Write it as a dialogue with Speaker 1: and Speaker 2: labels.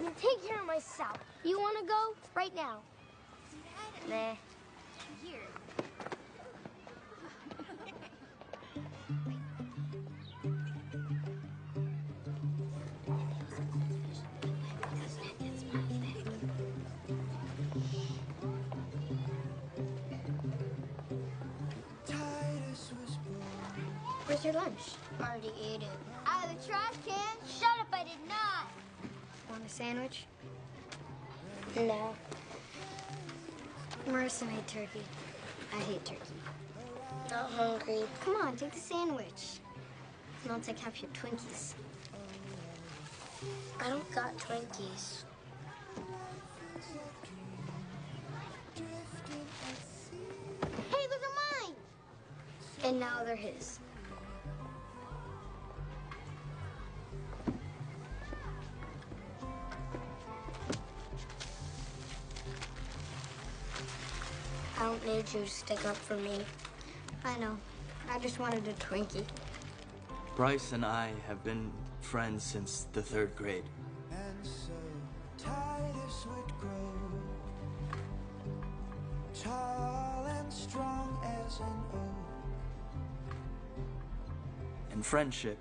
Speaker 1: can take care of myself. You want to go? Right now. Nah.
Speaker 2: Here.
Speaker 1: Where's your lunch?
Speaker 2: Already ate it. Out of the trash can? Shut up, I did not.
Speaker 1: Want a sandwich?
Speaker 2: No.
Speaker 1: Marissa made turkey. I hate turkey.
Speaker 2: Not hungry.
Speaker 1: Come on, take the sandwich. And I'll take half your Twinkies.
Speaker 2: I don't got Twinkies.
Speaker 1: Hey, those are mine! And now they're his.
Speaker 2: Don't need you to stick up for me.
Speaker 1: I know. I just wanted a Twinkie.
Speaker 3: Bryce and I have been friends since the third grade.
Speaker 4: And so Titus would grow tall and strong as an oak.
Speaker 3: And friendship